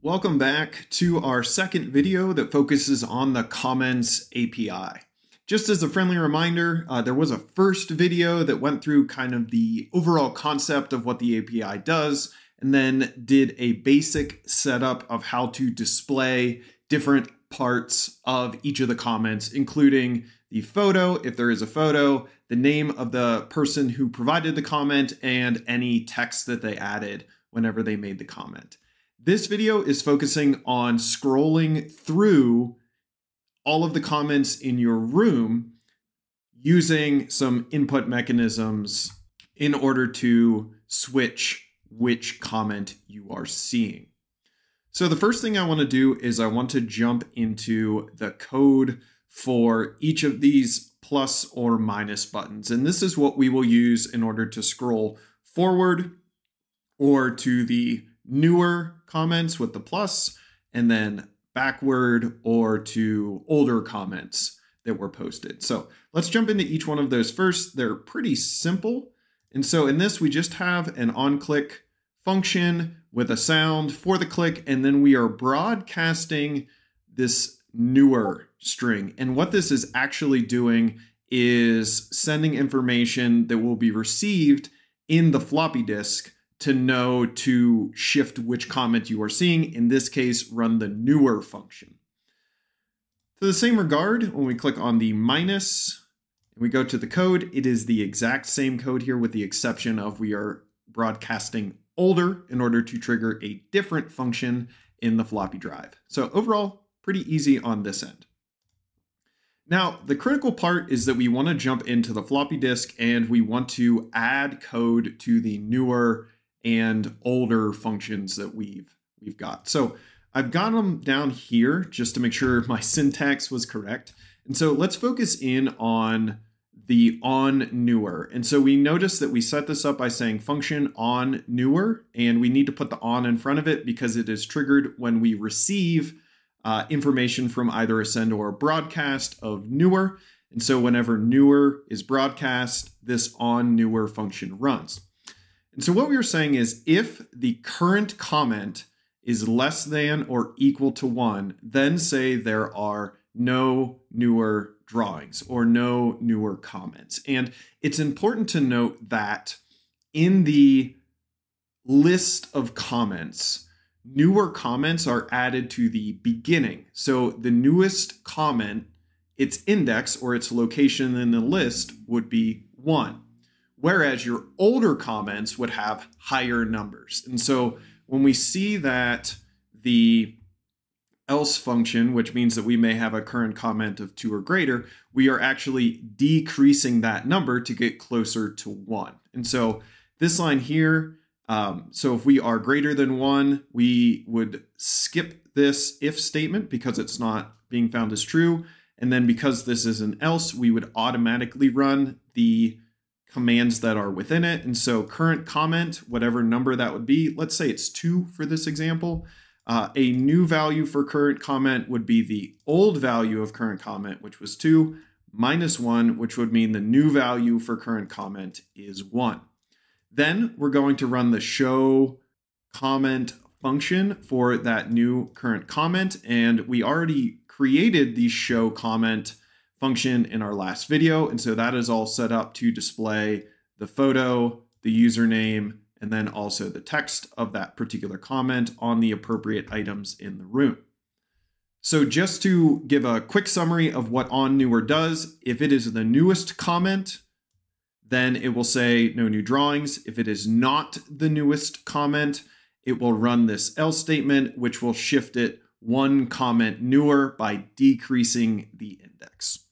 Welcome back to our second video that focuses on the Comments API. Just as a friendly reminder, uh, there was a first video that went through kind of the overall concept of what the API does, and then did a basic setup of how to display different parts of each of the comments, including the photo, if there is a photo, the name of the person who provided the comment, and any text that they added whenever they made the comment. This video is focusing on scrolling through all of the comments in your room using some input mechanisms in order to switch which comment you are seeing. So the first thing I want to do is I want to jump into the code for each of these plus or minus buttons. And this is what we will use in order to scroll forward or to the newer comments with the plus, and then backward or to older comments that were posted. So let's jump into each one of those first. They're pretty simple. And so in this, we just have an on click function with a sound for the click, and then we are broadcasting this newer string. And what this is actually doing is sending information that will be received in the floppy disk to know to shift which comment you are seeing. In this case, run the newer function. To the same regard, when we click on the minus and we go to the code, it is the exact same code here with the exception of we are broadcasting older in order to trigger a different function in the floppy drive. So overall, pretty easy on this end. Now, the critical part is that we want to jump into the floppy disk and we want to add code to the newer and older functions that we've we've got. So I've got them down here just to make sure my syntax was correct. And so let's focus in on the on newer. And so we notice that we set this up by saying function on newer, and we need to put the on in front of it because it is triggered when we receive uh, information from either a send or a broadcast of newer. And so whenever newer is broadcast, this on newer function runs. And so what we were saying is if the current comment is less than or equal to one, then say there are no newer drawings or no newer comments. And it's important to note that in the list of comments, newer comments are added to the beginning. So the newest comment, its index or its location in the list would be one. Whereas your older comments would have higher numbers. And so when we see that the else function, which means that we may have a current comment of two or greater, we are actually decreasing that number to get closer to one. And so this line here, um, so if we are greater than one, we would skip this if statement because it's not being found as true. And then because this is an else, we would automatically run the commands that are within it. And so current comment, whatever number that would be, let's say it's two for this example. Uh, a new value for current comment would be the old value of current comment, which was two, minus one, which would mean the new value for current comment is one. Then we're going to run the show comment function for that new current comment. And we already created the show comment function in our last video. And so that is all set up to display the photo, the username, and then also the text of that particular comment on the appropriate items in the room. So just to give a quick summary of what on newer does, if it is the newest comment, then it will say no new drawings. If it is not the newest comment, it will run this else statement, which will shift it one comment newer by decreasing the index.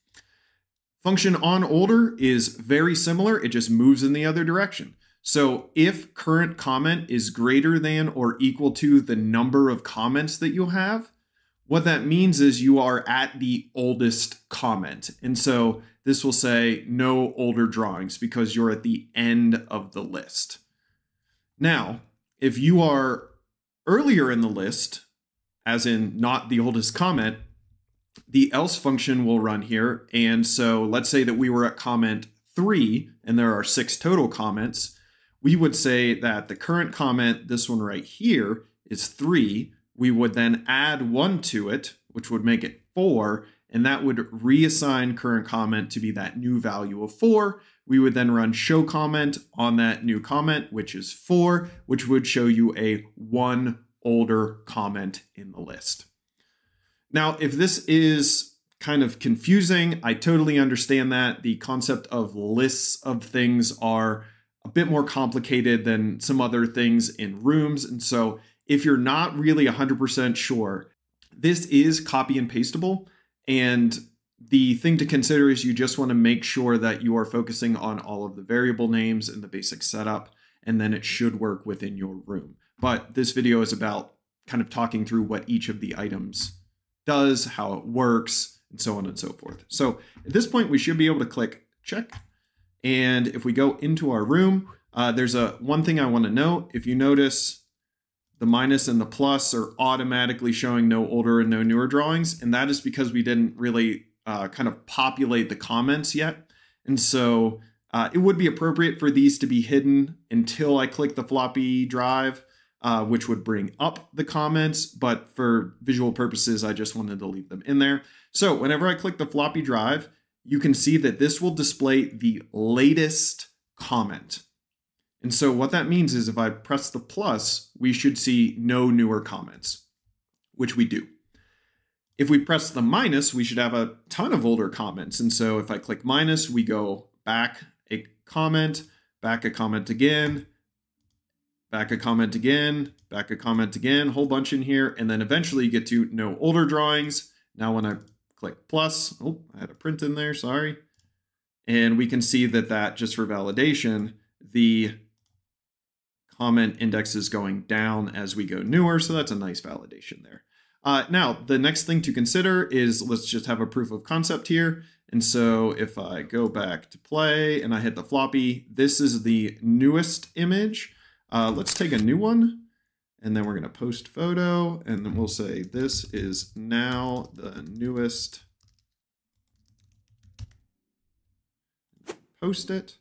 Function on older is very similar, it just moves in the other direction. So if current comment is greater than or equal to the number of comments that you have, what that means is you are at the oldest comment. And so this will say no older drawings because you're at the end of the list. Now, if you are earlier in the list, as in not the oldest comment, the else function will run here. And so let's say that we were at comment three and there are six total comments. We would say that the current comment, this one right here, is three, we would then add one to it, which would make it four, and that would reassign current comment to be that new value of four. We would then run show comment on that new comment, which is four, which would show you a one older comment in the list. Now, if this is kind of confusing, I totally understand that. The concept of lists of things are a bit more complicated than some other things in rooms. And so if you're not really 100% sure, this is copy and pastable. And the thing to consider is you just want to make sure that you are focusing on all of the variable names and the basic setup, and then it should work within your room. But this video is about kind of talking through what each of the items does, how it works, and so on and so forth. So at this point, we should be able to click check. And if we go into our room, uh, there's a one thing I want to note. If you notice, the minus and the plus are automatically showing no older and no newer drawings. And that is because we didn't really uh, kind of populate the comments yet. And so uh, it would be appropriate for these to be hidden until I click the floppy drive, uh, which would bring up the comments. But for visual purposes, I just wanted to leave them in there. So whenever I click the floppy drive, you can see that this will display the latest comment. And so what that means is if I press the plus, we should see no newer comments, which we do. If we press the minus, we should have a ton of older comments. And so if I click minus, we go back a comment, back a comment again, back a comment again, back a comment again, whole bunch in here. And then eventually you get to no older drawings. Now when I click plus, oh, I had a print in there, sorry. And we can see that that, just for validation, the comment index is going down as we go newer, so that's a nice validation there. Uh, now, the next thing to consider is let's just have a proof of concept here. And so if I go back to play and I hit the floppy, this is the newest image. Uh, let's take a new one and then we're going to post photo and then we'll say this is now the newest. Post it.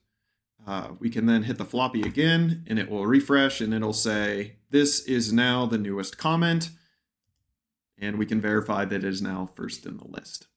Uh, we can then hit the floppy again and it will refresh and it'll say, this is now the newest comment. And we can verify that it is now first in the list.